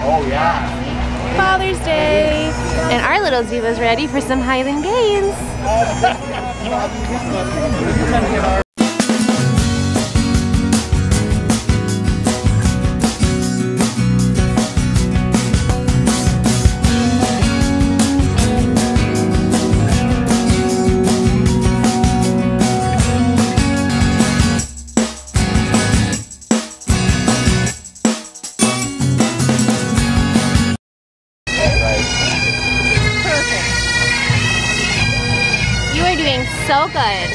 Oh yeah. Father's Day. And our little Ziva's ready for some Highland games. so good.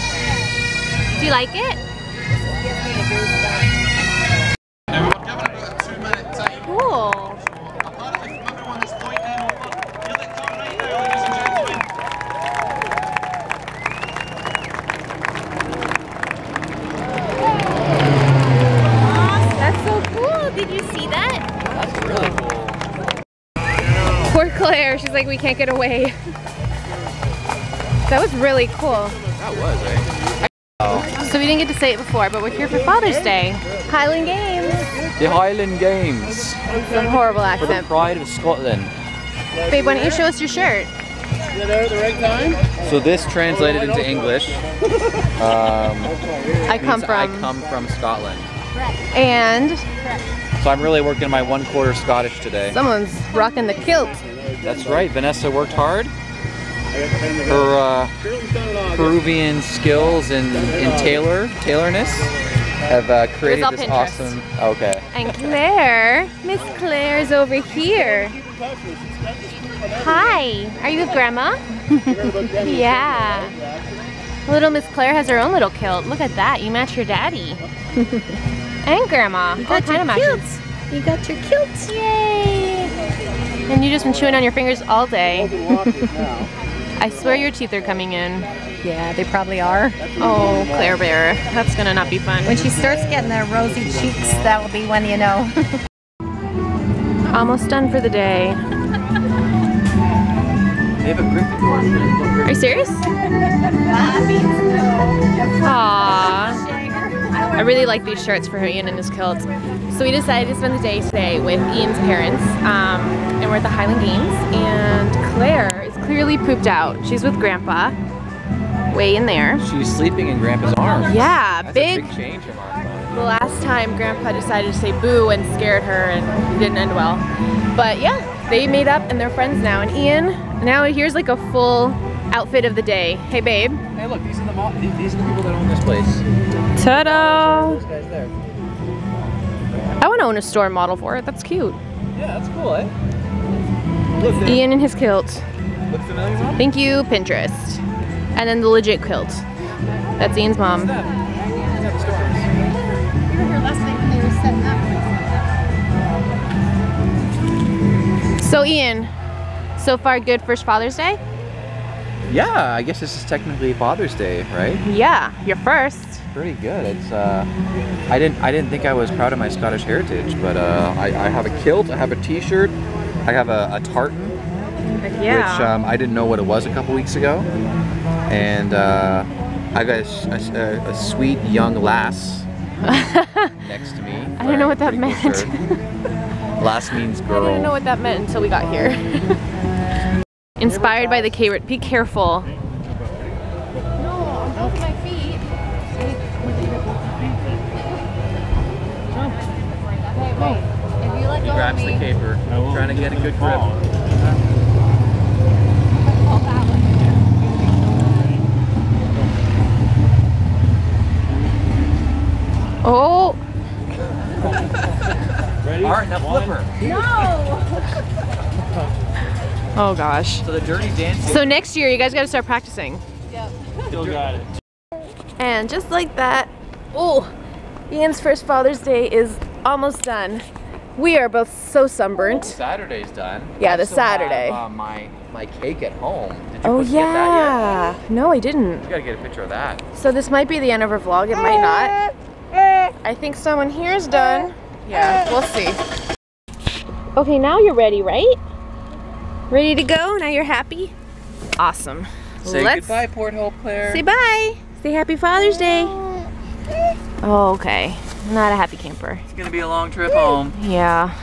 Do you like it? Cool. That's so cool. Did you see that? That's really cool. Poor Claire. She's like, we can't get away. That was really cool. That was, eh? So we didn't get to say it before, but we're here for Father's Day. Highland Games. The Highland Games It's a horrible for the pride of Scotland. Babe, why don't you show us your shirt? Yeah, no, the right time. So this translated into English. Um, I come means from. I come from Scotland. And So I'm really working my one quarter Scottish today. someone's rocking the kilt. That's right. Vanessa worked hard. Her uh, Peruvian skills in, in tailor tailorness have uh, created this Pinterest. awesome. Okay. And Claire, Miss Claire's over here. Hi, are you with Grandma? yeah. Little Miss Claire has her own little kilt. Look at that, you match your daddy. and Grandma. You got your kilts. You got your kilt. Yay! And you just been chewing on your fingers all day. I swear your teeth are coming in. Yeah, they probably are. Oh, Claire Bear, that's gonna not be fun. When she starts getting the rosy cheeks, that'll be when you know. Almost done for the day. They have a Gryffindor. Are you serious? Aww. I really like these shirts for Ian and his kilt. So we decided to spend the day today with Ian's parents, um, and we're at the Highland Games. And Claire is clearly pooped out. She's with Grandpa, way in there. She's sleeping in Grandpa's arms. Yeah, That's big. a big change from our time. The last time Grandpa decided to say boo and scared her, and it didn't end well. But yeah, they made up and they're friends now. And Ian, now here's like a full outfit of the day. Hey, babe. Hey, look, these are the these are the people that own this place. Ta-da! Those guys there. I want to own a store model for it. That's cute. Yeah, that's cool, eh? Look, they Ian in his kilt. look familiar, Mom? Thank you, Pinterest. And then the legit quilt. That's Ian's mom. That. That stores. You were here last night when they were setting up. So Ian, so far good first Father's Day? Yeah, I guess this is technically Father's Day, right? Yeah, you're first. Pretty good. It's uh, I didn't I didn't think I was proud of my Scottish heritage, but uh, I, I have a kilt, I have a T-shirt, I have a, a tartan, which um, I didn't know what it was a couple weeks ago, and uh, I got a sweet young lass next to me. I don't know what that a meant. lass means girl. I didn't know what that meant until we got here. Inspired by the carrot. Be careful. my feet. Wait, wait. If you let He go of grabs the me, caber, trying to get a good grip. hold that one. Oh, All right, now flip her. oh gosh. So the dirty dancing. So next year, you guys got to start practicing. Yep. Still got it. And just like that, oh, Ian's first Father's Day is almost done. We are both so sunburnt. Saturday's done. Yeah, I the still have, Saturday. uh, my my cake at home. Did you Oh get that yeah. No, I didn't. You gotta get a picture of that. So this might be the end of our vlog. It might not. I think someone here is done. Yeah, we'll see. Okay, now you're ready, right? Ready to go? Now you're happy? Awesome. Say Let's goodbye, Port Hope, Claire. say bye. Say happy Father's Day. Oh, okay. Not a happy camper. it's gonna be a long trip home. Yeah.